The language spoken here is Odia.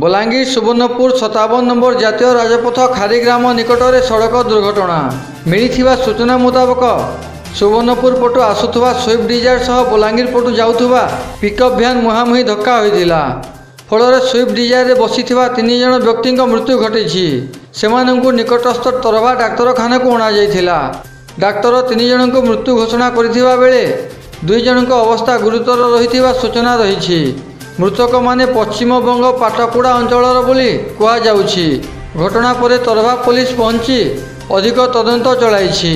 ବଲାଙ୍ଗୀର ସୁବର୍ଣ୍ଣପୁର ସତାବନ ନମ୍ବର ଜାତୀୟ ରାଜପଥ ଖାରିଗ୍ରାମ ନିକଟରେ ସଡ଼କ ଦୁର୍ଘଟଣା। ମିଳିଥିବା ସୂଚନା ମୁତାବକ ସୁବର୍ଣ୍ଣପୁର ପଟୁ ଆସୁଥିବା ସୁଇଫ୍ଟ ଡିଜାୟାର ସହ ବଲାଙ୍ଗୀର ପଟୁ ଯାଉଥିବା ପିକଅପ୍ ଭ୍ୟାନ୍ ମୁହାଁମୁହିଁ ଧକ୍କା ହୋଇଥିଲା। ଫଳରେ ସୁଇଫ୍ଟ ଡିଜାୟାରରେ ବସିଥିବା ତିନି ଜଣ ବ୍ୟକ୍ତିଙ୍କ ମୃତ୍ୟୁ ଘଟିଛି। ସେମାନଙ୍କୁ ନିକଟସ୍ଥ ତରଭା ଡାକ୍ତରଖାନାକୁ ଅଣାଯାଇଥିଲା। ଡାକ୍ତର ତିନି ଜଣଙ୍କୁ ମୃତ୍ୟୁ ଘୋଷଣା କରିଥିବା ବେଳେ ଦୁଇ ଜଣଙ୍କ ଅବସ୍ଥା ଗୁରୁତର ରହିଥିବା ସୂଚନା ରହିଛି। ମୃତକମାନେ ପଶ୍ଚିମବଙ୍ଗ ପାଟକୁଡ଼ା ଅଞ୍ଚଳର ବୋଲି କୁହାଯାଉଛି। ଘଟଣା ପରେ ତରଭା ପୋଲିସ ପହଞ୍ଚି ଅଧିକ ତଦନ୍ତ ଚଳାଇଛି।